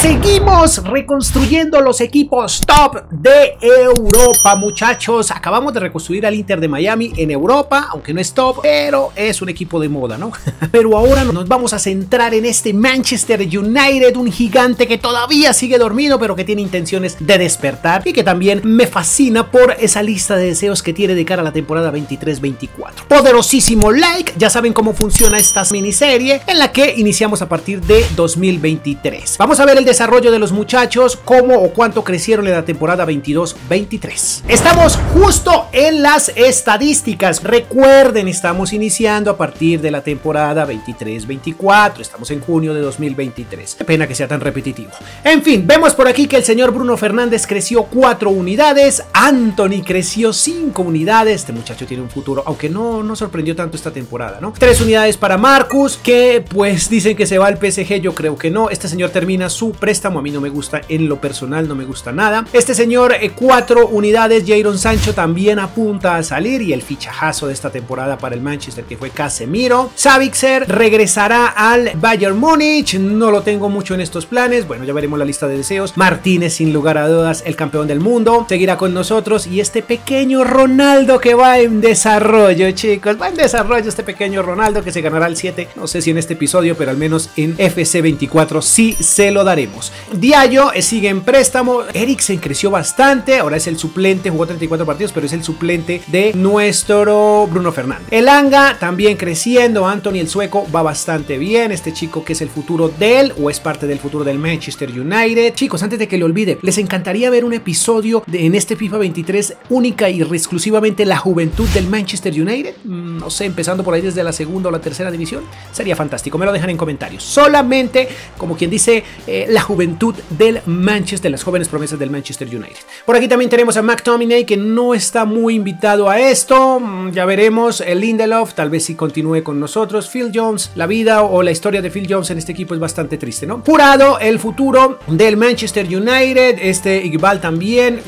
Seguimos reconstruyendo los equipos top de Europa, muchachos. Acabamos de reconstruir al Inter de Miami en Europa, aunque no es top, pero es un equipo de moda, ¿no? Pero ahora nos vamos a centrar en este Manchester United, un gigante que todavía sigue dormido, pero que tiene intenciones de despertar y que también me fascina por esa lista de deseos que tiene de cara a la temporada 23-24. Poderosísimo like, ya saben cómo funciona esta miniserie en la que iniciamos a partir de 2023. Vamos a ver el desarrollo de los muchachos, cómo o cuánto crecieron en la temporada 22-23. Estamos justo en las estadísticas. Recuerden, estamos iniciando a partir de la temporada 23-24. Estamos en junio de 2023. Qué pena que sea tan repetitivo. En fin, vemos por aquí que el señor Bruno Fernández creció 4 unidades. Anthony creció 5 unidades. Este muchacho tiene un futuro, aunque no, no sorprendió tanto esta temporada, ¿no? 3 unidades para Marcus, que pues dicen que se va al PSG. Yo creo que no. Este señor termina su préstamo. A mí no me gusta en lo personal, no me gusta nada. Este señor, 4 eh, unidades. Jadon Sancho también apunta a salir. Y el fichajazo de esta temporada para el Manchester, que fue Casemiro. Savixer regresará al Bayern Múnich. No lo tengo mucho en estos planes. Bueno, ya veremos la lista de deseos. Martínez, sin lugar a dudas, el campeón del mundo. Seguirá con nosotros. Y este pequeño Ronaldo que va en desarrollo, chicos. Va en desarrollo este pequeño Ronaldo que se ganará el 7. No sé si en este episodio, pero al menos en FC24 sí se lo daremos. Diallo eh, sigue en préstamo. Eriksen creció bastante. Ahora es el suplente. Jugó 34 partidos, pero es el suplente de nuestro Bruno Fernández. El Anga también creciendo. Anthony el sueco va bastante bien. Este chico que es el futuro de él o es parte del futuro del Manchester United. Chicos, antes de que lo olvide, les encantaría ver un episodio de, en este FIFA 23 única y exclusivamente la juventud del Manchester United. Mm, no sé, empezando por ahí desde la segunda o la tercera división. Sería fantástico. Me lo dejan en comentarios. Solamente, como quien dice, eh, la juventud del Manchester, las jóvenes promesas del Manchester United. Por aquí también tenemos a McTominay que no está muy invitado a esto. Mm, ya veremos. El Lindelof tal vez si continúe con nosotros. Phil Jones, la vida o la historia de Phil Jones en este equipo es bastante triste, ¿no? Jurado, el futuro del Manchester United. Este Iqbal también.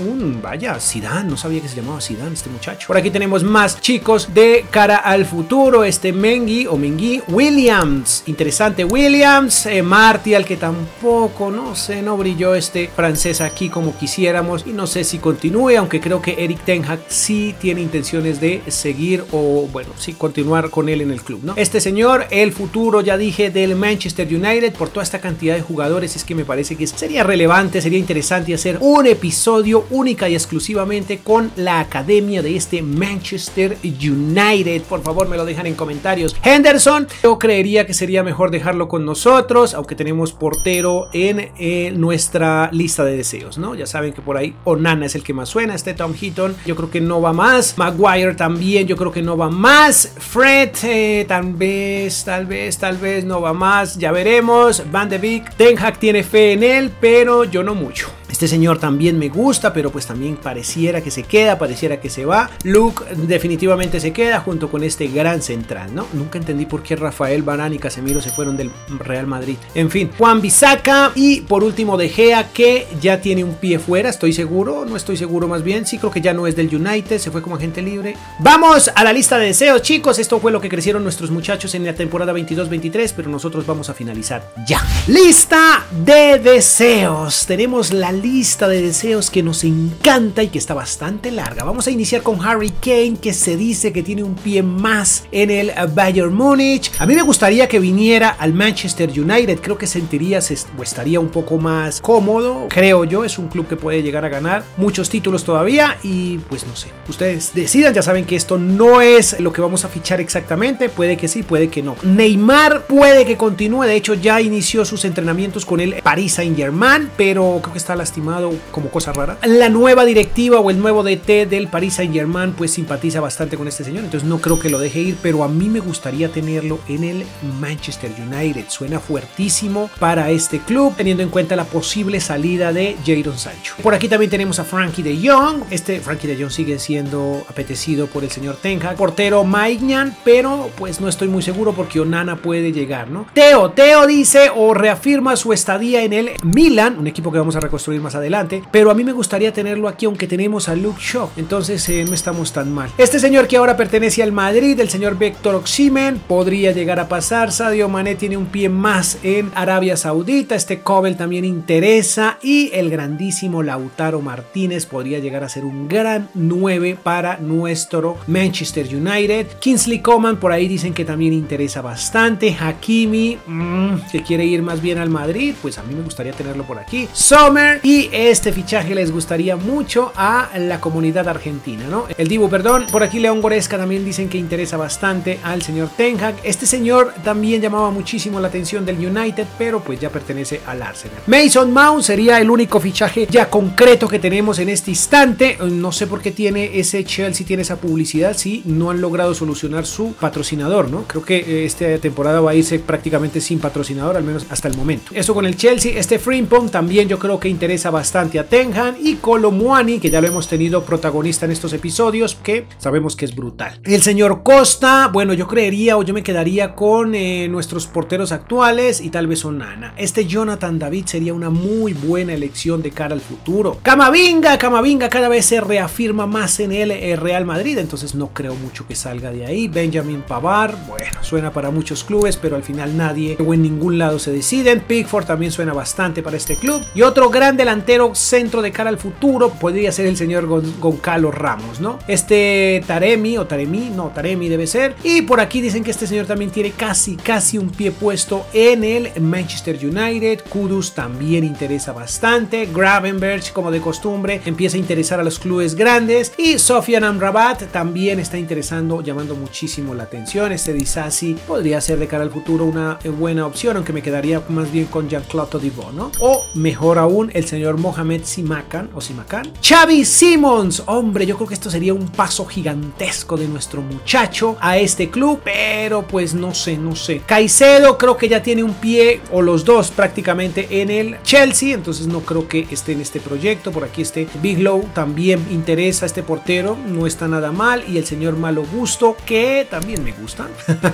Vaya, Zidane. No sabía que se llamaba Zidane este muchacho. Por aquí tenemos más chicos de cara al futuro. Este Mengi o Mengi. Williams. Interesante Williams. Eh, Martial que tampoco, no sé, no brilló este francés aquí como quisiéramos. Y no sé si continúe, aunque creo que Eric Ten Hag sí tiene intenciones de seguir o, bueno, sí continuar con él en el club, ¿no? Este señor, el futuro, ya dije, del Manchester United por toda esta cantidad de jugadores, es que me parece que sería relevante, sería interesante hacer un episodio única y exclusivamente con la academia de este Manchester United. Por favor, me lo dejan en comentarios. Henderson, yo creería que sería mejor dejarlo con nosotros, aunque tenemos portero en eh, nuestra lista de deseos, ¿no? Ya saben que por ahí Onana es el que más suena, este Tom Heaton, yo creo que no va más. Maguire también, yo creo que no va más. Fred, eh, tal vez, tal vez, tal vez no va más, ya veremos. Van de Beek, Ten tiene fe en él, pero yo no mucho. Este señor también me gusta, pero pues también pareciera que se queda, pareciera que se va. Luke definitivamente se queda junto con este gran central, ¿no? Nunca entendí por qué Rafael Barán y Casemiro se fueron del Real Madrid. En fin, Juan Bisaca y por último De Gea que ya tiene un pie fuera, estoy seguro, no estoy seguro más bien, sí creo que ya no es del United, se fue como agente libre. Vamos a la lista de deseos, chicos, esto fue lo que crecieron nuestros muchachos en la temporada 22-23, pero nosotros vamos a finalizar ya. Lista de deseos, tenemos la lista de deseos que nos encanta y que está bastante larga. Vamos a iniciar con Harry Kane, que se dice que tiene un pie más en el Bayern Múnich. A mí me gustaría que viniera al Manchester United. Creo que sentiría o estaría un poco más cómodo. Creo yo, es un club que puede llegar a ganar muchos títulos todavía. Y pues no sé, ustedes decidan. Ya saben que esto no es lo que vamos a fichar exactamente. Puede que sí, puede que no. Neymar puede que continúe. De hecho, ya inició sus entrenamientos con el Paris Saint Germain, pero creo que está lastimado como cosa rara. La nueva directiva o el nuevo DT del Paris Saint Germain pues simpatiza bastante con este señor, entonces no creo que lo deje ir, pero a mí me gustaría tenerlo en el Manchester United. Suena fuertísimo para este club, teniendo en cuenta la posible salida de Jadon Sancho. Por aquí también tenemos a Frankie de Jong. Este Frankie de Jong sigue siendo apetecido por el señor Tenja. Portero Maignan, pero pues no estoy muy seguro porque Onana puede llegar, ¿no? Teo, Teo dice o reafirma su estadía en el Milan, un equipo que vamos a reconstruir más adelante, pero a mí me gustaría tenerlo aquí aunque tenemos a Luke Shaw, entonces eh, no estamos tan mal. Este señor que ahora pertenece al Madrid, el señor Víctor Oximen, podría llegar a pasar, Sadio Mané tiene un pie más en Arabia Saudita, este Cobel también interesa y el grandísimo Lautaro Martínez podría llegar a ser un gran 9 para nuestro Manchester United. Kingsley Coman por ahí dicen que también interesa bastante, Hakimi, mmm, que quiere ir más bien al Madrid, pues a mí me gustaría tenerlo por aquí. Sommer y este fichaje les gustaría mucho a la comunidad argentina, ¿no? El Dibu, perdón. Por aquí León Goresca también dicen que interesa bastante al señor Ten Hag. Este señor también llamaba muchísimo la atención del United, pero pues ya pertenece al Arsenal. Mason Mount sería el único fichaje ya concreto que tenemos en este instante. No sé por qué tiene ese Chelsea, tiene esa publicidad, si no han logrado solucionar su patrocinador, ¿no? Creo que eh, esta temporada va a irse prácticamente sin patrocinador, al menos hasta el momento. Eso con el Chelsea, este Frimpong también yo creo que interesa bastante a Tenhan y Colomuani, que ya lo hemos tenido protagonista en estos episodios, que sabemos que es brutal. El señor Costa, bueno, yo creería o yo me quedaría con eh, nuestros porteros actuales y tal vez Onana. Este Jonathan David sería una muy buena elección de cara al futuro. Camavinga, Camavinga cada vez se reafirma más en el eh, Real Madrid, entonces no creo mucho que salga de ahí. Benjamin Pavar, bueno, suena para muchos clubes, pero al final nadie o en ningún lado se deciden. Pickford también suena bastante para este club. Y otro gran delantero centro de cara al futuro podría ser el señor Goncalo Ramos, ¿no? Este Taremi o Taremi, no, Taremi debe ser. Y por aquí dicen que este señor también tiene casi, casi un pie puesto en el Manchester United. Kudus también interesa bastante. Gravenberch, como de costumbre, empieza a interesar a los clubes grandes. Y Sofian Amrabat también está interesando, llamando muchísimo la atención. Este Disasi podría ser de cara al futuro una buena opción, aunque me quedaría más bien con Jean-Claude Todibo, ¿no? O mejor aún, el señor Mohamed Simakan o Simakan. Xavi Simons, hombre, yo creo que esto sería un paso gigantesco de nuestro muchacho a este club, pero pues no sé, no sé. Caicedo creo que ya tiene un pie o los dos prácticamente en el Chelsea, entonces no creo que esté en este proyecto. Por aquí este Biglow también interesa este portero, no está nada mal. Y el señor Malo Gusto, que también me gusta.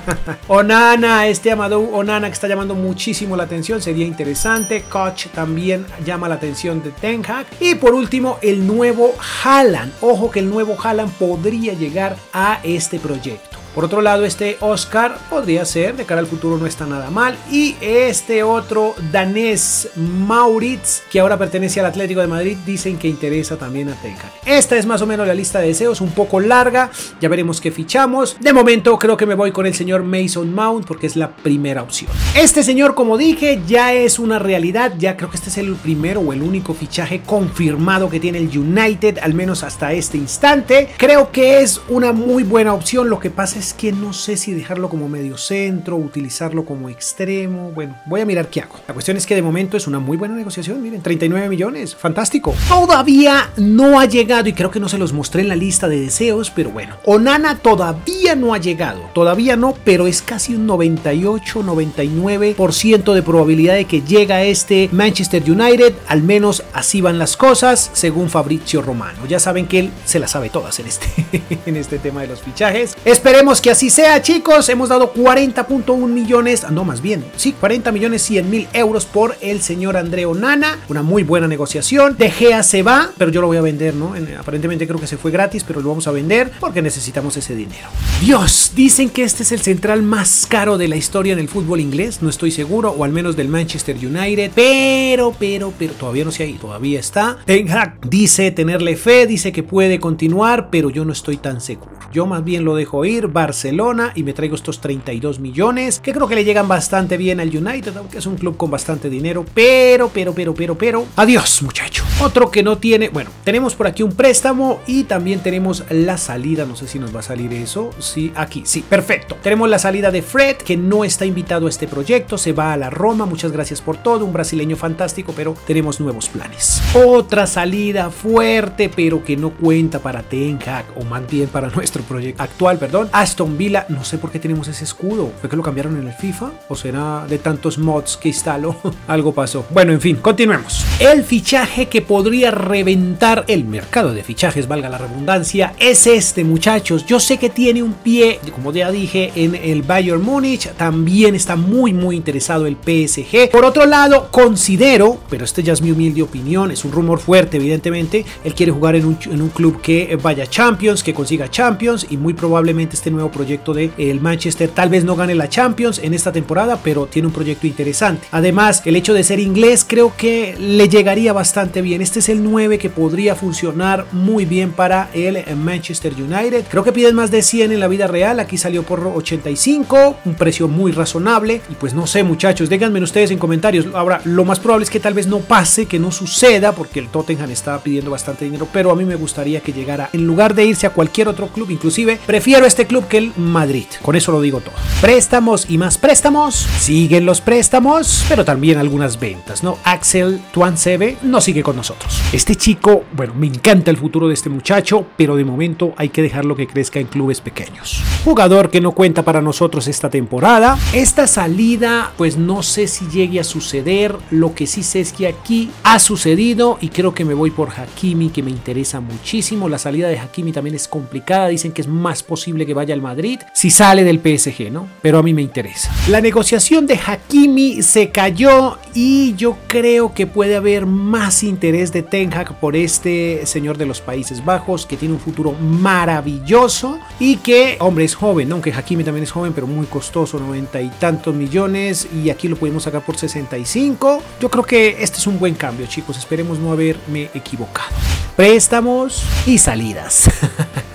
Onana, este Amadou Onana que está llamando muchísimo la atención, sería interesante. Koch también llama la atención de Ten Hag. Y por último, el nuevo Haaland. Ojo que el nuevo Haaland podría llegar a este proyecto. Por otro lado, este Oscar podría ser, de cara al futuro no está nada mal. Y este otro danés Maurits, que ahora pertenece al Atlético de Madrid, dicen que interesa también a Tenka. Esta es más o menos la lista de deseos, un poco larga. Ya veremos qué fichamos. De momento creo que me voy con el señor Mason Mount porque es la primera opción. Este señor, como dije, ya es una realidad. Ya creo que este es el primero o el único fichaje confirmado que tiene el United, al menos hasta este instante. Creo que es una muy buena opción. Lo que pasa es es que no sé si dejarlo como medio centro, utilizarlo como extremo. Bueno, voy a mirar qué hago. La cuestión es que de momento es una muy buena negociación. Miren, 39 millones. Fantástico. Todavía no ha llegado y creo que no se los mostré en la lista de deseos, pero bueno. Onana todavía no ha llegado. Todavía no, pero es casi un 98, 99% de probabilidad de que llega este Manchester United. Al menos así van las cosas, según Fabrizio Romano. Ya saben que él se las sabe todas en este, en este tema de los fichajes. Esperemos que así sea, chicos. Hemos dado 40.1 millones, no más bien, sí, 40 millones 100 mil euros por el señor Andreo Nana. Una muy buena negociación. De Gea se va, pero yo lo voy a vender, ¿no? Aparentemente creo que se fue gratis, pero lo vamos a vender porque necesitamos ese dinero. Dios, dicen que este es el central más caro de la historia en el fútbol inglés. No estoy seguro, o al menos del Manchester United. Pero, pero, pero todavía no ha ido, todavía está. Ten Hag dice tenerle fe, dice que puede continuar, pero yo no estoy tan seguro. Yo más bien lo dejo ir. Va Barcelona y me traigo estos 32 millones que creo que le llegan bastante bien al United, aunque es un club con bastante dinero, pero, pero, pero, pero, pero, adiós muchacho. Otro que no tiene, bueno, tenemos por aquí un préstamo y también tenemos la salida, no sé si nos va a salir eso, sí, aquí, sí, perfecto. Tenemos la salida de Fred, que no está invitado a este proyecto, se va a la Roma, muchas gracias por todo, un brasileño fantástico, pero tenemos nuevos planes. Otra salida fuerte, pero que no cuenta para Ten Hag, o más bien para nuestro proyecto actual, perdón, Aston Villa, no sé por qué tenemos ese escudo. ¿Fue que lo cambiaron en el FIFA? ¿O será de tantos mods que instalo? Algo pasó. Bueno, en fin, continuemos. El fichaje que podría reventar el mercado de fichajes, valga la redundancia, es este, muchachos. Yo sé que tiene un pie, como ya dije, en el Bayern Múnich. También está muy, muy interesado el PSG. Por otro lado, considero, pero este ya es mi humilde opinión, es un rumor fuerte, evidentemente. Él quiere jugar en un, en club que vaya Champions, que consiga Champions y muy probablemente este nuevo proyecto de el Manchester tal vez no gane la Champions en esta temporada, pero tiene un proyecto interesante. Además, el hecho de ser inglés creo que le llegaría bastante bien. Este es el 9 que podría funcionar muy bien para el Manchester United. Creo que piden más de 100 en la vida real, aquí salió por 85, un precio muy razonable y pues no sé muchachos, díganme ustedes en comentarios. Ahora, lo más probable es que tal vez no pase, que no suceda porque el Tottenham estaba pidiendo bastante dinero, pero a mí me gustaría que llegara en lugar de irse a cualquier otro club, inclusive prefiero este club Madrid. Con eso lo digo todo. Préstamos y más préstamos, siguen los préstamos, pero también algunas ventas, ¿no? Axel Tuansebe no sigue con nosotros. Este chico, bueno, me encanta el futuro de este muchacho, pero de momento hay que dejarlo que crezca en clubes pequeños. Jugador que no cuenta para nosotros esta temporada. Esta salida, pues no sé si llegue a suceder. Lo que sí sé es que aquí ha sucedido y creo que me voy por Hakimi, que me interesa muchísimo. La salida de Hakimi también es complicada. Dicen que es más posible que vaya Madrid si sale del PSG, ¿no? Pero a mí me interesa. La negociación de Hakimi se cayó y yo creo que puede haber más interés de Ten Hag por este señor de los Países Bajos que tiene un futuro maravilloso y que, hombre, es joven, aunque Hakimi también es joven, pero muy costoso, 90 y tantos millones y aquí lo pudimos sacar por 65. Yo creo que este es un buen cambio, chicos. Esperemos no haberme equivocado. Préstamos y salidas.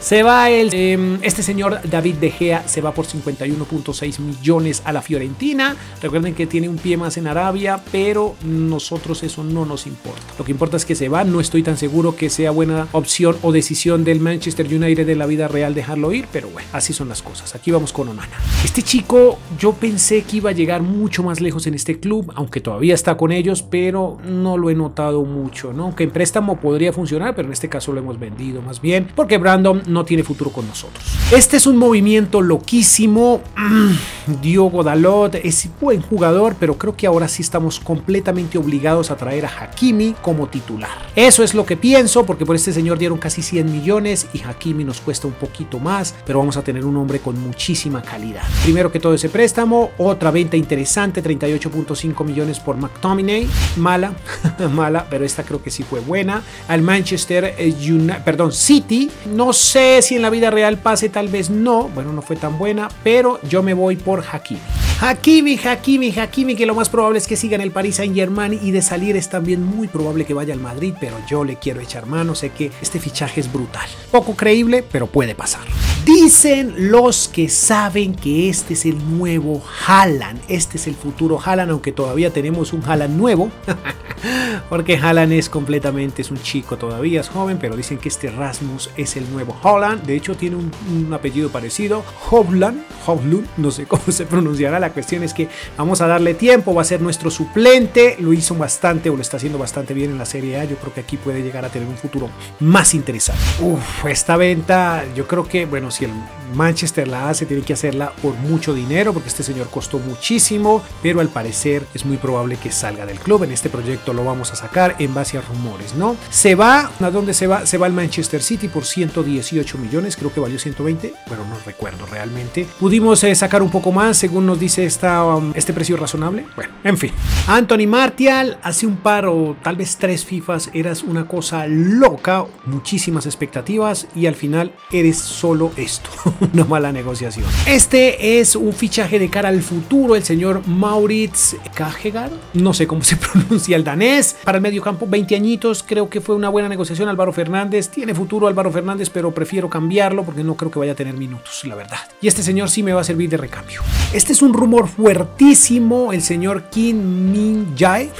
Se va el, em, este señor David De Gea, se va por 51.6 millones a la Fiorentina. Recuerden que tiene un pie más en Arabia, pero nosotros eso no nos importa. Lo que importa es que se va. No estoy tan seguro que sea buena opción o decisión del Manchester United de la vida real dejarlo ir, pero bueno, así son las cosas. Aquí vamos con Onana. Este chico, yo pensé que iba a llegar mucho más lejos en este club, aunque todavía está con ellos, pero no lo he notado mucho, ¿no? Aunque en préstamo podría funcionar, pero en este caso lo hemos vendido más bien, porque Brandon no tiene futuro con nosotros. Este es un movimiento loquísimo. Mm, Diogo Dalot es buen jugador, pero creo que ahora sí estamos completamente obligados a traer a Hakimi como titular. Eso es lo que pienso, porque por este señor dieron casi 100 millones y Hakimi nos cuesta un poquito más, pero vamos a tener un hombre con muchísima calidad. Primero que todo ese préstamo, otra venta interesante, 38.5 millones por McTominay. Mala, mala, pero esta creo que sí fue buena. Al Manchester eh, United, perdón, City, no sé si en la vida real pase, tal vez no. Bueno, no fue tan buena, pero yo me voy por Hakimi. Hakimi, Hakimi, Hakimi, que lo más probable es que siga en el Paris Saint Germain y de salir es también muy probable que vaya al Madrid, pero yo le quiero echar mano, sé que este fichaje es brutal. Poco creíble, pero puede pasar. Dicen los que saben que este es el nuevo Haaland, este es el futuro Haaland, aunque todavía tenemos un Haaland nuevo, porque Haaland es completamente, es un chico todavía, es joven, pero dicen que este Rasmus es el nuevo Haaland, de hecho tiene un, apellido parecido, Hovland, Hovlund, no sé cómo se pronunciará, la cuestión es que vamos a darle tiempo, va a ser nuestro suplente, lo hizo bastante o lo está haciendo bastante bien en la Serie A, yo creo que aquí puede llegar a tener un futuro más interesante. Uf, esta venta, yo creo que, bueno, si el Manchester la hace, tiene que hacerla por mucho dinero, porque este señor costó muchísimo, pero al parecer es muy probable que salga del club. En este proyecto lo vamos a sacar en base a rumores, ¿no? Se va, ¿a dónde se va? Se va al Manchester City por 118 millones, creo que valió 120, bueno, no recuerdo realmente. Pudimos eh, sacar un poco más, según nos dice esta, um, este precio razonable. Bueno, en fin. Anthony Martial, hace un par o tal vez tres FIFAs, eras una cosa loca, muchísimas expectativas y al final eres solo esto. una mala negociación. Este es un fichaje de cara al futuro, el señor Maurits Kajegar, no sé cómo se pronuncia el danés, para el medio campo, 20 añitos, creo que fue una buena negociación Álvaro Fernández, tiene futuro Álvaro Fernández, pero prefiero cambiarlo porque no creo que vaya a tener minutos, la verdad. Y este señor sí me va a servir de recambio. Este es un rumor fuertísimo, el señor Kim Min Jae,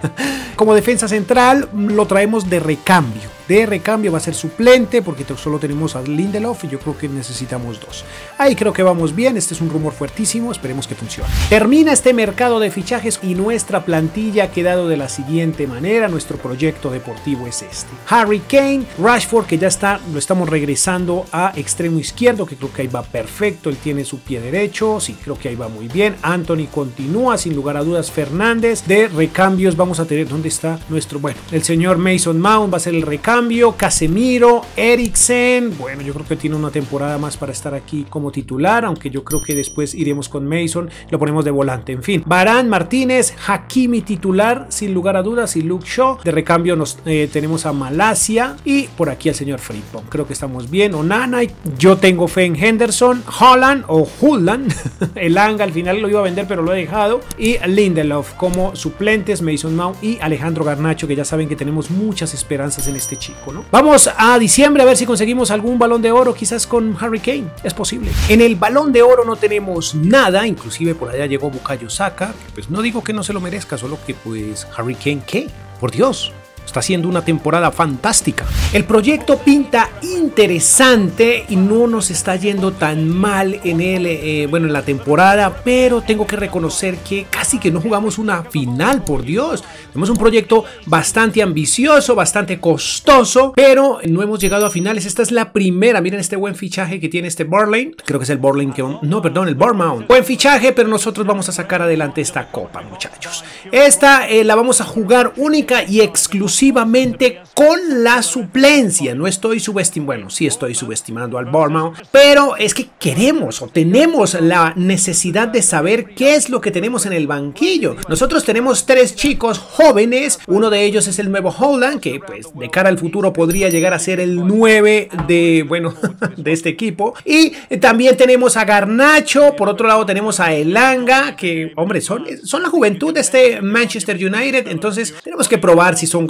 como defensa central lo traemos de recambio de recambio va a ser suplente porque solo tenemos a Lindelof y yo creo que necesitamos dos. Ahí creo que vamos bien, este es un rumor fuertísimo, esperemos que funcione. Termina este mercado de fichajes y nuestra plantilla ha quedado de la siguiente manera, nuestro proyecto deportivo es este. Harry Kane, Rashford que ya está, lo estamos regresando a extremo izquierdo, que creo que ahí va perfecto, él tiene su pie derecho, sí, creo que ahí va muy bien. Anthony continúa, sin lugar a dudas, Fernández. De recambios vamos a tener, ¿dónde está nuestro? Bueno, el señor Mason Mount va a ser el recambio, Casemiro, Eriksen, bueno, yo creo que tiene una temporada más para estar aquí como titular, aunque yo creo que después iremos con Mason, lo ponemos de volante, en fin. Barán, Martínez, Hakimi titular, sin lugar a dudas, y Luke Shaw. De recambio nos eh, tenemos a Malasia y por aquí al señor Frimpong. Creo que estamos bien. Onana, yo tengo fe en Henderson, Holland o Hulland. el Anga al final lo iba a vender, pero lo he dejado. Y Lindelof como suplentes, Mason Mount y Alejandro Garnacho, que ya saben que tenemos muchas esperanzas en este chico, ¿no? Vamos a diciembre a ver si conseguimos algún balón de oro, quizás con Harry Kane. Es posible. En el balón de oro no tenemos nada, inclusive por allá llegó Bukayo Saka, pues no digo que no se lo merezca, solo que pues Harry Kane, ¿qué? Por Dios, Está siendo una temporada fantástica. El proyecto pinta interesante y no nos está yendo tan mal en el, eh, bueno, en la temporada, pero tengo que reconocer que casi que no jugamos una final, por Dios. Tenemos un proyecto bastante ambicioso, bastante costoso, pero no hemos llegado a finales. Esta es la primera. Miren este buen fichaje que tiene este Burlane. Creo que es el Burlane que... No, perdón, el Bournemouth. Buen fichaje, pero nosotros vamos a sacar adelante esta copa, muchachos. Esta eh, la vamos a jugar única y exclusiva exclusivamente con la suplencia. No estoy subestimando, bueno, sí estoy subestimando al Bournemouth, pero es que queremos o tenemos la necesidad de saber qué es lo que tenemos en el banquillo. Nosotros tenemos tres chicos jóvenes, uno de ellos es el nuevo Holland, que pues de cara al futuro podría llegar a ser el 9 de, este equipo. Y también tenemos a Garnacho, por otro lado tenemos a Elanga, que hombre, son, son la juventud de este Manchester United, entonces tenemos que probar si son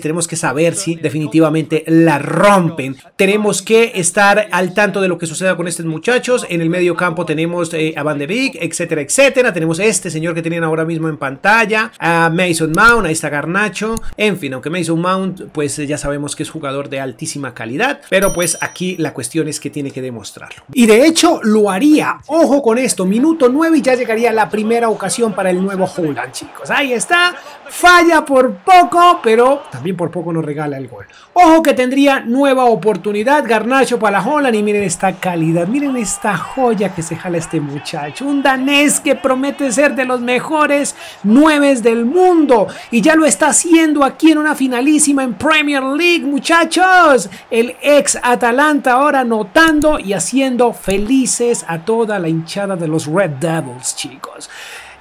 tenemos que saber si definitivamente la rompen. Tenemos que estar al tanto de lo que suceda con estos muchachos. En el medio campo tenemos eh, a Van der Beek, etcétera, etcétera. Tenemos este señor que tienen ahora mismo en pantalla, a Mason Mount, ahí está Garnacho. En fin, aunque Mason Mount, pues ya sabemos que es jugador de altísima calidad, pero pues aquí la cuestión es que tiene que demostrarlo. Y de hecho lo haría. Ojo con esto, minuto 9 y ya llegaría la primera ocasión para el nuevo Holland, chicos. Ahí está, falla por poco, pero también por poco nos regala el gol. Ojo que tendría nueva oportunidad Garnacho para la Holland y miren esta calidad, miren esta joya que se jala este muchacho. Un danés que promete ser de los mejores nueves del mundo y ya lo está haciendo aquí en una finalísima en Premier League, muchachos. El ex Atalanta ahora notando y haciendo felices a toda la hinchada de los Red Devils, chicos.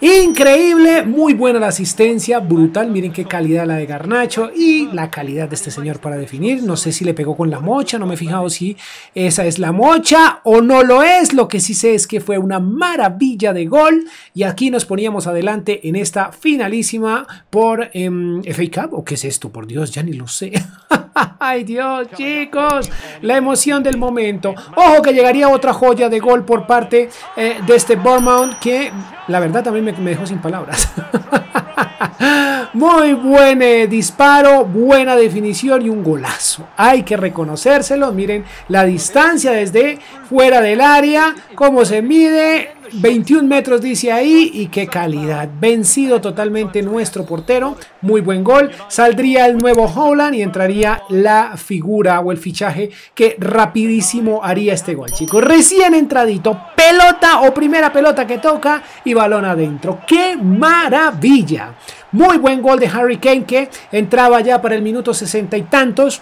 Increíble, muy buena la asistencia, brutal. Miren qué calidad la de Garnacho y la calidad de este señor para definir. No sé si le pegó con la mocha, no me he fijado si esa es la mocha o no lo es. Lo que sí sé es que fue una maravilla de gol y aquí nos poníamos adelante en esta finalísima por em, FA Cup. ¿O qué es esto? Por Dios, ya ni lo sé. Ay Dios, chicos, la emoción del momento. Ojo que llegaría otra joya de gol por parte eh, de este Bournemouth que la verdad también me, dejó sin palabras. Muy buen eh, disparo, buena definición y un golazo. Hay que reconocérselo. Miren la distancia desde fuera del área, cómo se mide 21 metros dice ahí y qué calidad. Vencido totalmente nuestro portero. Muy buen gol. Saldría el nuevo Holland y entraría la figura o el fichaje que rapidísimo haría este gol, chicos. Recién entradito. Pelota o primera pelota que toca y balón adentro. ¡Qué maravilla! Muy buen gol de Harry Kane que entraba ya para el minuto sesenta y tantos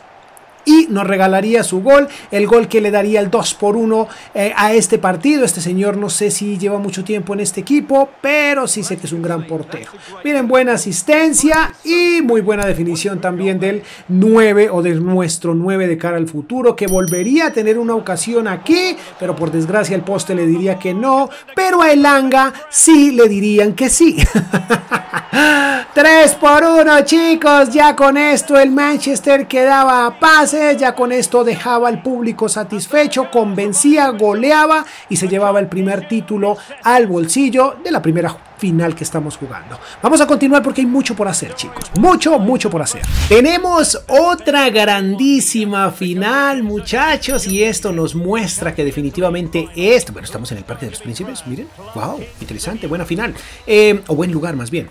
y nos regalaría su gol, el gol que le daría el 2 por 1 eh, a este partido. Este señor no sé si lleva mucho tiempo en este equipo, pero sí sé que es un gran portero. Miren, buena asistencia y muy buena definición también del 9 o de nuestro 9 de cara al futuro, que volvería a tener una ocasión aquí, pero por desgracia el poste le diría que no, pero a Elanga sí le dirían que sí. 3 por 1 chicos, ya con esto el Manchester quedaba a pases, ya con esto dejaba al público satisfecho, convencía, goleaba y se llevaba el primer título al bolsillo de la primera final que estamos jugando. Vamos a continuar porque hay mucho por hacer chicos, mucho, mucho por hacer. Tenemos otra grandísima final muchachos y esto nos muestra que definitivamente esto, bueno estamos en el Parque de los Príncipes, miren, wow, interesante, buena final, eh, o buen lugar más bien.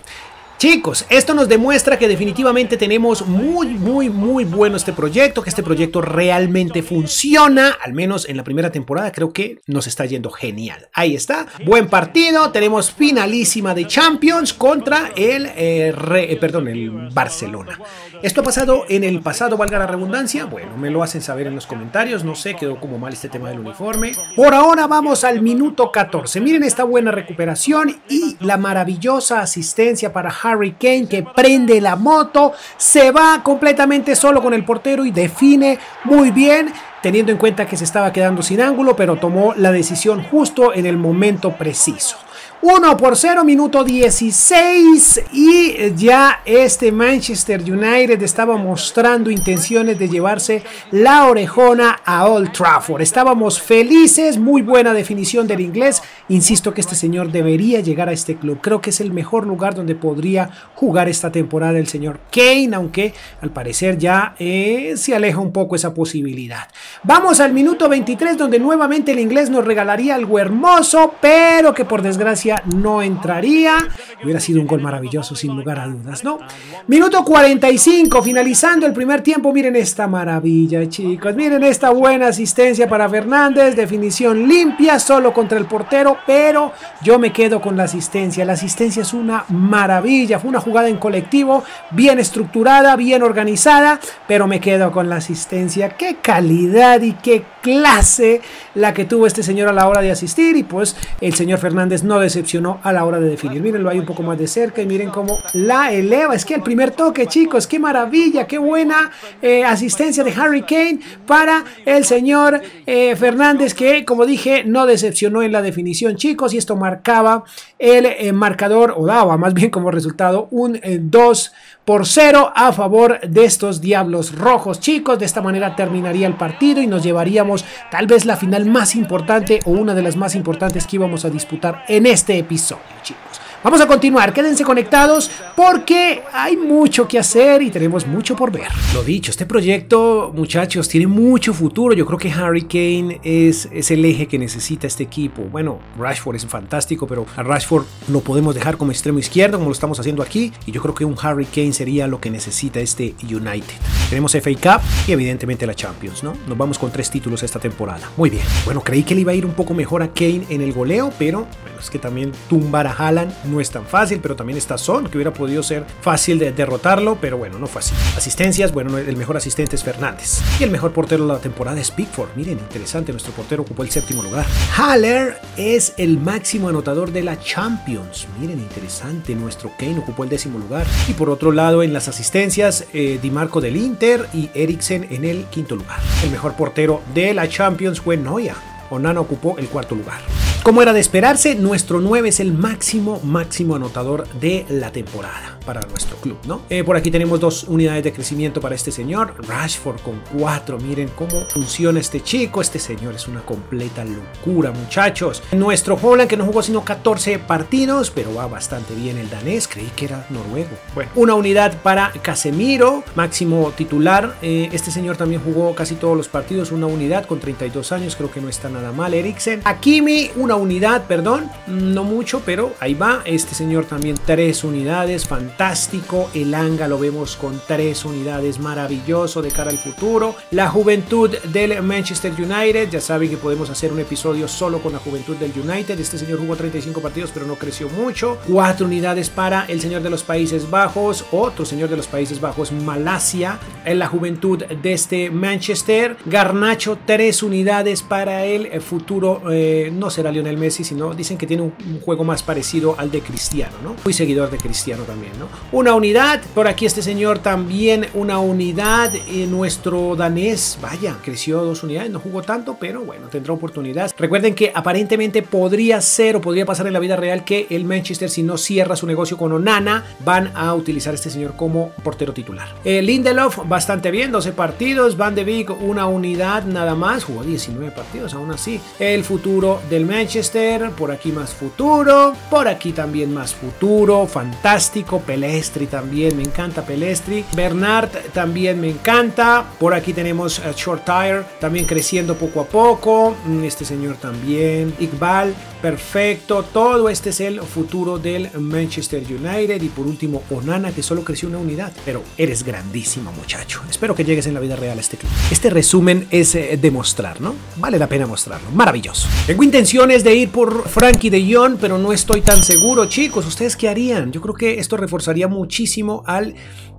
Chicos, esto nos demuestra que definitivamente tenemos muy, muy, muy bueno este proyecto, que este proyecto realmente funciona, al menos en la primera temporada creo que nos está yendo genial. Ahí está, buen partido, tenemos finalísima de Champions contra el, eh, eh, perdón, el Barcelona. ¿Esto ha pasado en el pasado, valga la redundancia? Bueno, me lo hacen saber en los comentarios, no sé, quedó como mal este tema del uniforme. Por ahora vamos al minuto 14, miren esta buena recuperación y la maravillosa asistencia para Harry Kane que prende la moto, se va completamente solo con el portero y define muy bien teniendo en cuenta que se estaba quedando sin ángulo, pero tomó la decisión justo en el momento preciso. 1 por 0, minuto 16 y ya este Manchester United estaba mostrando intenciones de llevarse la orejona a Old Trafford. Estábamos felices, muy buena definición del inglés. Insisto que este señor debería llegar a este club. Creo que es el mejor lugar donde podría jugar esta temporada el señor Kane, aunque al parecer ya eh, se aleja un poco esa posibilidad. Vamos al minuto 23 donde nuevamente el inglés nos regalaría algo hermoso, pero que por desgracia no entraría. Hubiera sido un gol maravilloso sin lugar a dudas, ¿no? Minuto 45, finalizando el primer tiempo. Miren esta maravilla, chicos. Miren esta buena asistencia para Fernández. Definición limpia, solo contra el portero, pero yo me quedo con la asistencia. La asistencia es una maravilla. Fue una jugada en colectivo, bien estructurada, bien organizada, pero me quedo con la asistencia. Qué calidad y qué clase la que tuvo este señor a la hora de asistir y pues el señor Fernández no decepcionó a la hora de definir. Mírenlo ahí un poco más de cerca y miren cómo la eleva. Es que el primer toque, chicos, qué maravilla, qué buena eh, asistencia de Harry Kane para el señor eh, Fernández que, como dije, no decepcionó en la definición, chicos, y esto marcaba el eh, marcador o daba más bien como resultado un 2 por 0 a favor de estos Diablos Rojos, chicos. De esta manera terminaría el partido y nos llevaríamos tal vez la final más importante o una de las más importantes que íbamos a disputar en este episodio, chicos. Vamos a continuar, quédense conectados porque hay mucho que hacer y tenemos mucho por ver. Lo dicho, este proyecto, muchachos, tiene mucho futuro. Yo creo que Harry Kane es, es el eje que necesita este equipo. Bueno, Rashford es fantástico, pero a Rashford lo podemos dejar como extremo izquierdo, como lo estamos haciendo aquí. Y yo creo que un Harry Kane sería lo que necesita este United. Tenemos FA Cup y evidentemente la Champions, ¿no? Nos vamos con tres títulos esta temporada. Muy bien. Bueno, creí que le iba a ir un poco mejor a Kane en el goleo, pero bueno, es que también tumbar a Haaland no es tan fácil, pero también está Son, que hubiera podido ser fácil de derrotarlo, pero bueno, no fue así. Asistencias, bueno, el mejor asistente es Fernández. Y el mejor portero de la temporada es Pickford. Miren, interesante, nuestro portero ocupó el séptimo lugar. Haller es el máximo anotador de la Champions. Miren, interesante, nuestro Kane ocupó el décimo lugar. Y por otro lado, en las asistencias, eh, Di Marco del Inter y Eriksen en el quinto lugar. El mejor portero de la Champions fue Noia. Onana ocupó el cuarto lugar. Como era de esperarse, nuestro 9 es el máximo, máximo anotador de la temporada para nuestro club, ¿no? Eh, por aquí tenemos dos unidades de crecimiento para este señor. Rashford con cuatro. Miren cómo funciona este chico. Este señor es una completa locura, muchachos. Nuestro Holland, que no jugó sino 14 partidos, pero va bastante bien el danés. Creí que era noruego. Bueno, una unidad para Casemiro, máximo titular. Eh, este señor también jugó casi todos los partidos. Una unidad con 32 años. Creo que no está nada mal. Eriksen. Akimi, una unidad, perdón. No mucho, pero ahí va. Este señor también tres unidades. Fantástico. El Anga lo vemos con tres unidades, maravilloso de cara al futuro. La juventud del Manchester United, ya saben que podemos hacer un episodio solo con la juventud del United. Este señor jugó 35 partidos, pero no creció mucho. Cuatro unidades para el señor de los Países Bajos, otro señor de los Países Bajos, Malasia. En la juventud de este Manchester. Garnacho, tres unidades para el futuro, eh, no será Lionel Messi, sino dicen que tiene un, juego más parecido al de Cristiano, ¿no? Muy seguidor de Cristiano también, ¿no? Una unidad, por aquí este señor también una unidad, eh, nuestro danés, vaya, creció dos unidades, no jugó tanto, pero bueno, tendrá oportunidad. Recuerden que aparentemente podría ser o podría pasar en la vida real que el Manchester, si no cierra su negocio con Onana, van a utilizar a este señor como portero titular. El Lindelof, bastante bien, 12 partidos, Van de Beek, una unidad nada más, jugó 19 partidos, aún así. El futuro del Manchester, por aquí más futuro, por aquí también más futuro, fantástico, Pelestri también, me encanta Pelestri, Bernard también me encanta, por aquí tenemos a Short Tire, también creciendo poco a poco, mm, este señor también, Iqbal, perfecto, todo este es el futuro del Manchester United y por último Onana que solo creció una unidad, pero eres grandísimo muchacho, espero que llegues en la vida real a este club. Este resumen es eh, demostrar, ¿no? Vale la pena mostrarlo, maravilloso. Tengo intenciones de ir por Frankie de Jong, pero no estoy tan seguro, chicos, ¿ustedes qué harían? Yo creo que esto reforzaría muchísimo al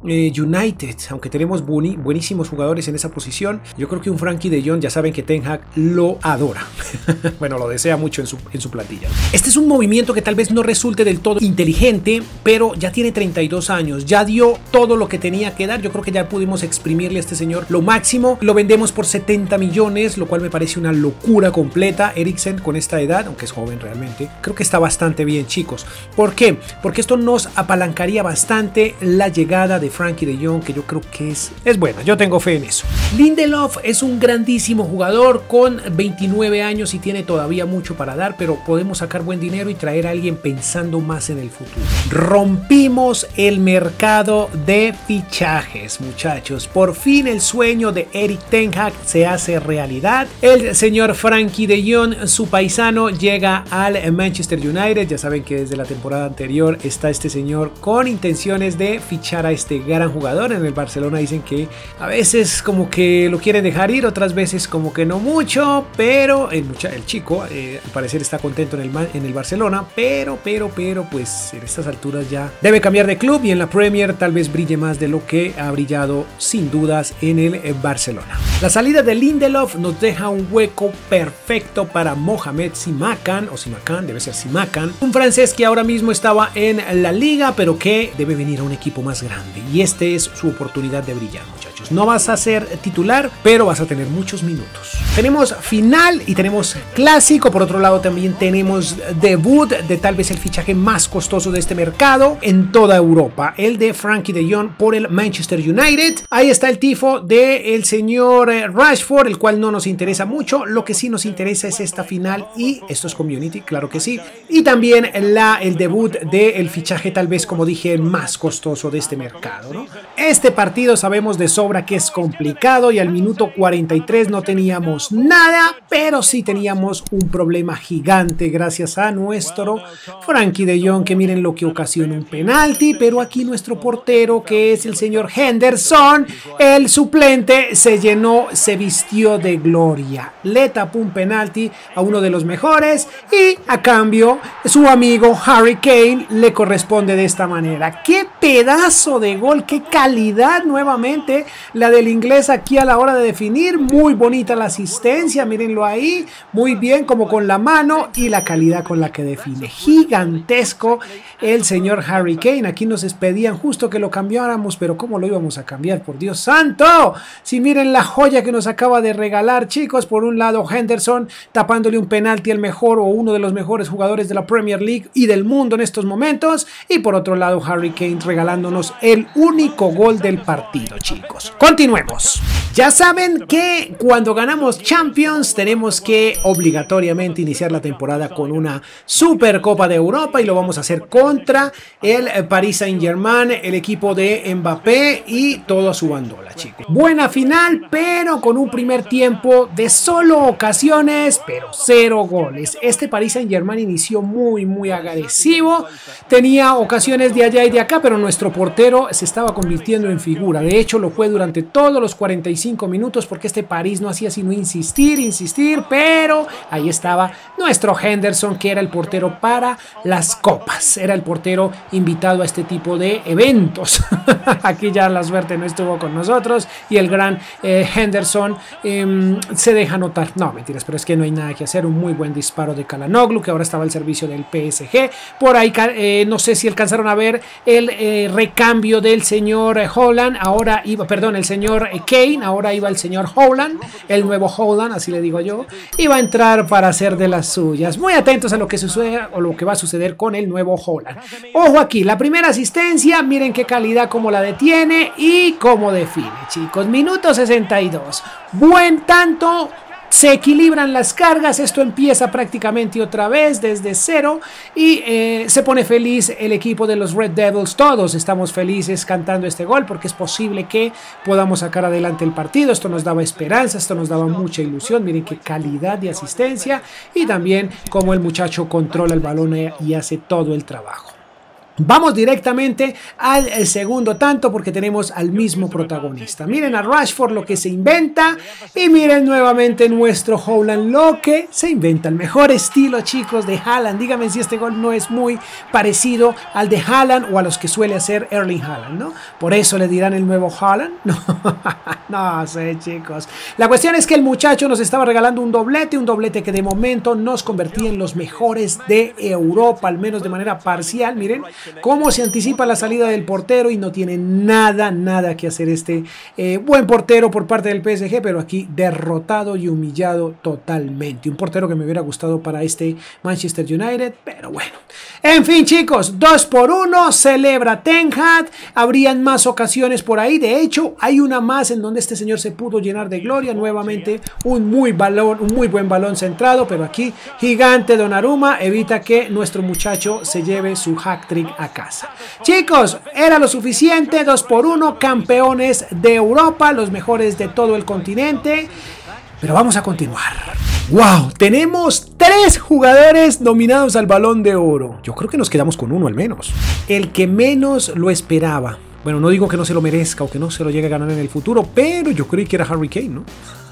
eh, United, aunque tenemos buenísimos jugadores en esa posición, yo creo que un Frankie de Jong ya saben que Ten Hag lo adora. bueno, lo desea mucho en su, en su plantilla. Este es un movimiento que tal vez no resulte del todo inteligente, pero ya tiene 32 años, ya dio todo lo que tenía que dar. Yo creo que ya pudimos exprimirle a este señor lo máximo. Lo vendemos por 70 millones, lo cual me parece una locura completa. Eriksen con esta edad, aunque es joven realmente, creo que está bastante bien, chicos. ¿Por qué? Porque esto nos apalancaría bastante la llegada de Frankie de Jong, que yo creo que es, es buena. Yo tengo fe en eso. Lindelof es un grandísimo jugador con 29 años y tiene todavía mucho para dar, pero podemos sacar buen dinero y traer a alguien pensando más en el futuro. Rompimos el mercado de fichajes, muchachos. Por fin el sueño de Eric Ten Hag se hace realidad. El señor Frankie de Jong, su paisano, llega al Manchester United. Ya saben que desde la temporada anterior está este señor con intenciones de fichar a este gran jugador. En el Barcelona dicen que a veces como que lo quieren dejar ir, otras veces como que no mucho, pero el, el chico eh, al parecer está contento en el, en el Barcelona, pero, pero, pero, pues en estas alturas ya debe cambiar de club y en la Premier tal vez brille más de lo que ha brillado sin dudas en el eh, Barcelona. La salida de Lindelof nos deja un hueco perfecto para Mohamed Simakan, o Simakan, debe ser Simakan, un francés que ahora mismo estaba en la liga, pero que debe venir a un equipo más grande y este es su oportunidad de brillar, muchachos. No vas a ser titular, pero vas a tener muchos minutos. Tenemos final y tenemos clásico. Por otro lado, también tenemos debut de tal vez el fichaje más costoso de este mercado en toda Europa, el de Frankie de Jong por el Manchester United. Ahí está el tifo del el señor Rashford, el cual no nos interesa mucho. Lo que sí nos interesa es esta final y esto es community, claro que sí. Y también la, el debut del fichaje tal vez, como dije, más costoso de este mercado. Este partido sabemos de sobra que es complicado y al minuto 43 no teníamos nada, pero sí teníamos un problema gigante gracias a nuestro Frankie de Jong, que miren lo que ocasiona un penalti, pero aquí nuestro portero, que es el señor Henderson, el suplente, se llenó, se vistió de gloria. Le tapó un penalti a uno de los mejores y a cambio su amigo Harry Kane le corresponde de esta manera. ¡Qué pedazo de gol! qué calidad nuevamente la del inglés aquí a la hora de definir, muy bonita la asistencia, mírenlo ahí, muy bien como con la mano y la calidad con la que define, gigantesco el señor Harry Kane, aquí nos despedían justo que lo cambiáramos, pero ¿cómo lo íbamos a cambiar? Por Dios santo, si miren la joya que nos acaba de regalar chicos, por un lado Henderson tapándole un penalti al mejor o uno de los mejores jugadores de la Premier League y del mundo en estos momentos, y por otro lado Harry Kane regalándonos el único gol del partido, chicos. Continuemos. Ya saben que cuando ganamos Champions tenemos que obligatoriamente iniciar la temporada con una Supercopa de Europa y lo vamos a hacer contra el Paris Saint-Germain, el equipo de Mbappé y toda su bandola, chicos. Buena final, pero con un primer tiempo de solo ocasiones, pero cero goles. Este Paris Saint-Germain inició muy, muy agresivo. Tenía ocasiones de allá y de acá, pero nuestro portero se estaba convirtiendo en figura. De hecho, lo fue todos los 45 minutos porque este París no hacía sino insistir, insistir, pero ahí estaba nuestro Henderson que era el portero para las copas, era el portero invitado a este tipo de eventos. Aquí ya la suerte no estuvo con nosotros y el gran eh, Henderson em, se deja notar. No, mentiras, pero es que no hay nada que hacer. Un muy buen disparo de Kalanoglu que ahora estaba al servicio del PSG. Por ahí eh, no sé si alcanzaron a ver el eh, recambio del señor Holland. Ahora iba, perdón, el señor Kane. Ahora iba el señor Holland, el nuevo Holland, así le digo yo. Iba a entrar para hacer de las suyas. Muy atentos a lo que sucede o lo que va a suceder con el nuevo Holland. Ojo aquí, la primera asistencia, miren qué calidad como la detiene y cómo define, chicos. Minuto 62. Buen tanto, se equilibran las cargas, esto empieza prácticamente otra vez desde cero y eh, se pone feliz el equipo de los Red Devils, todos. Estamos felices cantando este gol porque es posible que podamos sacar adelante el partido, esto nos daba esperanza, esto nos daba mucha ilusión, miren qué calidad de asistencia y también cómo el muchacho controla el balón y hace todo el trabajo. Vamos directamente al eh, segundo tanto porque tenemos al mismo protagonista. Miren a Rashford lo que se inventa y miren nuevamente nuestro Howland lo que se inventa. El mejor estilo chicos de Haaland. Díganme si este gol no es muy parecido al de Haaland o a los que suele hacer Erling Haaland, ¿no? Por eso le dirán el nuevo Haaland. No, no sé chicos. La cuestión es que el muchacho nos estaba regalando un doblete, un doblete que de momento nos convertía en los mejores de Europa, al menos de manera parcial. Miren, cómo se anticipa la salida del portero y no tiene nada, nada que hacer este eh, buen portero por parte del PSG, pero aquí derrotado y humillado totalmente. Un portero que me hubiera gustado para este Manchester United, pero bueno. En fin, chicos, 2 por 1, celebra Ten Hag, habrían más ocasiones por ahí, de hecho, hay una más en donde este señor se pudo llenar de gloria, nuevamente un muy balón, un muy buen balón centrado, pero aquí gigante Donnarumma evita que nuestro muchacho se lleve su hack trick a casa. Chicos, era lo suficiente, 2 por 1, campeones de Europa, los mejores de todo el continente. Pero vamos a continuar. ¡Wow! Tenemos tres jugadores nominados al balón de oro. Yo creo que nos quedamos con uno al menos. El que menos lo esperaba. Bueno, no digo que no se lo merezca o que no se lo llegue a ganar en el futuro, pero yo creí que era Harry Kane, ¿no?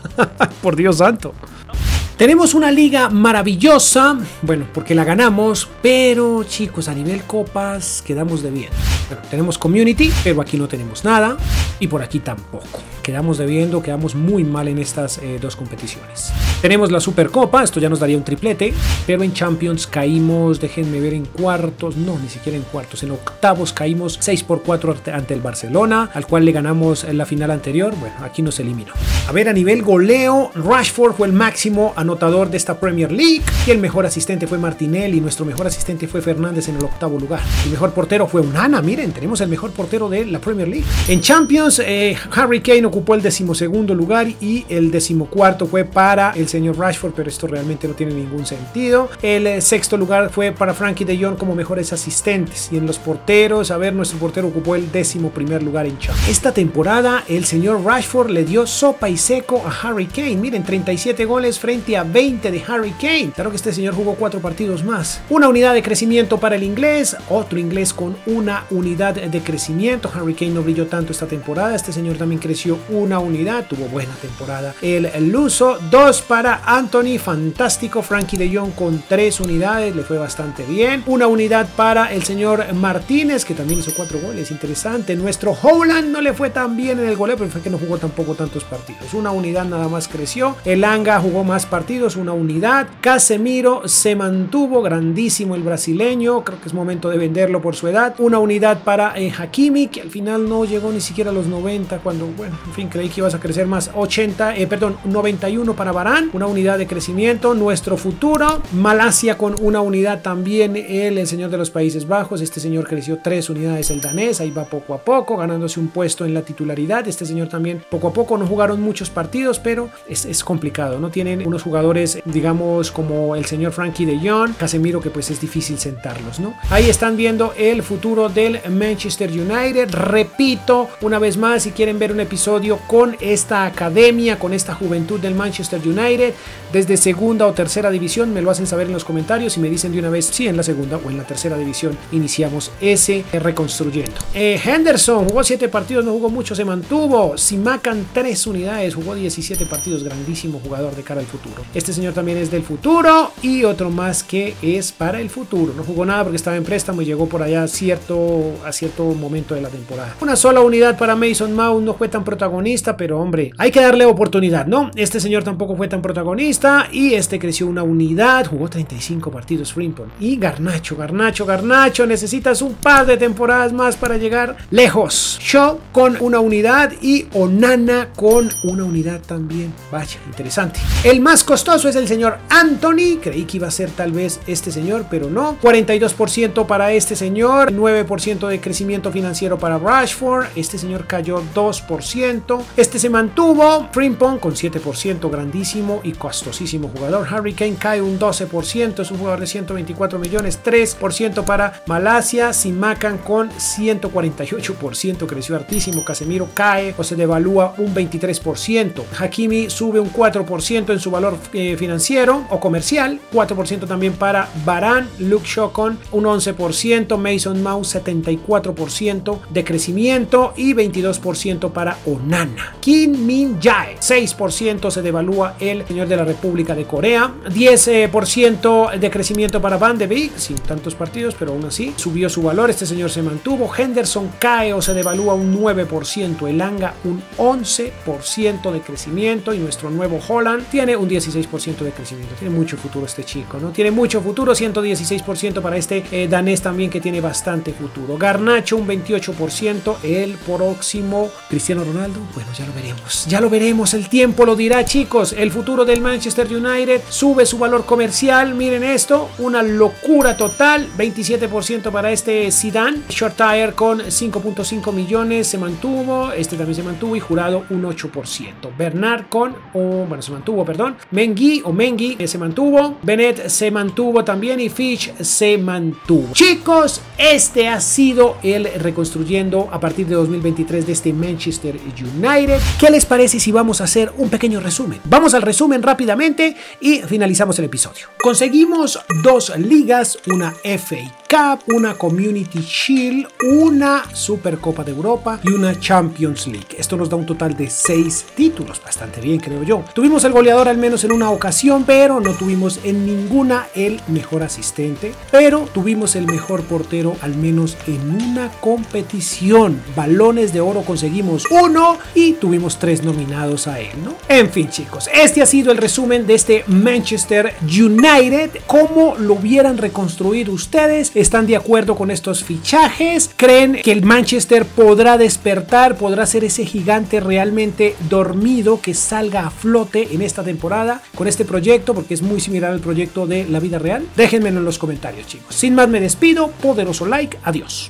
Por Dios santo. Tenemos una liga maravillosa, bueno, porque la ganamos, pero chicos, a nivel copas quedamos de bien. Tenemos community, pero aquí no tenemos nada y por aquí tampoco quedamos debiendo, quedamos muy mal en estas eh, dos competiciones. Tenemos la Supercopa, esto ya nos daría un triplete, pero en Champions caímos, déjenme ver en cuartos, no, ni siquiera en cuartos, en octavos caímos 6 por 4 ante el Barcelona, al cual le ganamos en la final anterior, bueno, aquí nos eliminó. A ver, a nivel goleo, Rashford fue el máximo anotador de esta Premier League, y el mejor asistente fue Martinelli, nuestro mejor asistente fue Fernández en el octavo lugar. El mejor portero fue Unana, miren, tenemos el mejor portero de la Premier League. En Champions, eh, Harry Kane ocupó el decimosegundo lugar y el decimocuarto fue para el señor Rashford, pero esto realmente no tiene ningún sentido. El eh, sexto lugar fue para Frankie de Jong como mejores asistentes y en los porteros, a ver, nuestro portero ocupó el décimo primer lugar en Champions. Esta temporada el señor Rashford le dio sopa y seco a Harry Kane. Miren, 37 goles frente a 20 de Harry Kane. Claro que este señor jugó cuatro partidos más. Una unidad de crecimiento para el inglés, otro inglés con una unidad de crecimiento. Harry Kane no brilló tanto esta temporada. Este señor también creció una unidad, tuvo buena temporada. El, Luso, dos para Anthony, fantástico. Frankie de Jong con tres unidades, le fue bastante bien. Una unidad para el señor Martínez, que también hizo cuatro goles, interesante. Nuestro Howland no le fue tan bien en el goleo, pero fue que no jugó tampoco tantos partidos. Una unidad nada más creció. El Anga jugó más partidos, una unidad. Casemiro se mantuvo, grandísimo el brasileño. Creo que es momento de venderlo por su edad. Una unidad para eh, Hakimi, que al final no llegó ni siquiera a los 90, cuando, bueno, en fin, creí que ibas a crecer más 80, eh, perdón, 91 para Barán, una unidad de crecimiento, nuestro futuro, Malasia con una unidad también, el señor de los Países Bajos, este señor creció tres unidades, el danés, ahí va poco a poco, ganándose un puesto en la titularidad, este señor también poco a poco, no jugaron muchos partidos, pero es, es complicado, no tienen unos jugadores, digamos, como el señor Frankie de Jong, Casemiro, que pues es difícil sentarlos, ¿no? Ahí están viendo el futuro del Manchester United, repito, una vez más, si quieren ver un episodio con esta academia, con esta juventud del Manchester United, desde segunda o tercera división, me lo hacen saber en los comentarios y me dicen de una vez si en la segunda o en la tercera división iniciamos ese reconstruyendo. Eh, Henderson jugó 7 partidos, no jugó mucho, se mantuvo. Simacan 3 unidades, jugó 17 partidos, grandísimo jugador de cara al futuro. Este señor también es del futuro y otro más que es para el futuro. No jugó nada porque estaba en préstamo y llegó por allá cierto, a cierto momento de la temporada. Una sola unidad para Mason Mount, no fue tan protagonista, pero hombre, hay que darle oportunidad, ¿no? Este señor tampoco fue tan protagonista y este creció una unidad, jugó 35 partidos Frimpon. Y Garnacho, Garnacho, Garnacho, necesitas un par de temporadas más para llegar lejos. Shaw con una unidad y Onana con una unidad también. Vaya, interesante. El más costoso es el señor Anthony, creí que iba a ser tal vez este señor, pero no. 42% para este señor, 9% de crecimiento financiero para Rashford, este señor cayó 2%, este se mantuvo, Frimpong con 7%, grandísimo y costosísimo jugador, Harry Kane cae un 12%, es un jugador de 124 millones, 3% para Malasia, Simacan con 148%, creció hartísimo, Casemiro cae o se devalúa un 23%, Hakimi sube un 4% en su valor eh, financiero o comercial, 4% también para Baran, Luke Shaw con un 11%, Mason Mount 74% de crecimiento y 22% para Onana. Kim Min Jae, 6% se devalúa el señor de la República de Corea, 10% de crecimiento para Van de Beek, sin tantos partidos, pero aún así subió su valor, este señor se mantuvo, Henderson cae o se devalúa un 9%, el Anga un 11% de crecimiento y nuestro nuevo Holland tiene un 16% de crecimiento. Tiene mucho futuro este chico, ¿no? Tiene mucho futuro, 116% para este eh, danés también que tiene bastante futuro. Garnacho un 28%, el próximo Cristiano Ronaldo, bueno, ya lo veremos. Ya lo veremos, el tiempo lo dirá, chicos. El futuro del Manchester United sube su valor comercial, miren esto, una locura total, 27% para este Zidane, Short Tire con 5.5 millones se mantuvo, este también se mantuvo y jurado un 8%. Bernard con, oh, bueno, se mantuvo, perdón. Mengi o Mengi eh, se mantuvo, Bennett se mantuvo también y Fish se mantuvo. Chicos, este ha sido el reconstruyendo a partir de 2023 de este Manchester United. ¿Qué les parece si vamos a hacer un pequeño resumen? Vamos al resumen rápidamente y finalizamos el episodio. Conseguimos dos ligas, una FA Cup, una Community Shield, una Supercopa de Europa y una Champions League. Esto nos da un total de seis títulos, bastante bien creo yo. Tuvimos el goleador al menos en una ocasión, pero no tuvimos en ninguna el mejor asistente, pero tuvimos el mejor portero al menos en una competición. Balones de oro conseguimos uno y tuvimos tres nominados a él, ¿no? En fin chicos, este ha sido el resumen de este Manchester United. ¿Cómo lo hubieran reconstruido ustedes? ¿Están de acuerdo con estos fichajes? ¿Creen que el Manchester podrá despertar, podrá ser ese gigante realmente dormido que salga a flote en esta temporada con este proyecto? Porque es muy similar al proyecto de la vida real. Déjenmelo en los comentarios chicos. Sin más me despido, poderoso like, adiós.